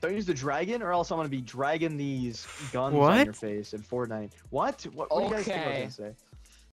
Don't use the dragon, or else I'm gonna be dragging these guns on your face in Fortnite. What? What, what do you guys think I Okay. was gonna say?